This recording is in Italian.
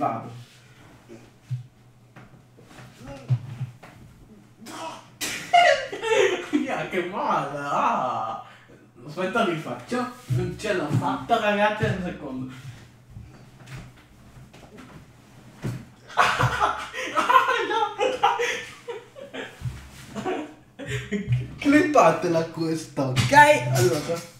Vado. Mia, che male! Ah! Aspetta, rifaccio. Non ce l'ho fatta, ragazzi, un secondo. Clippatela questa, ok? Allora.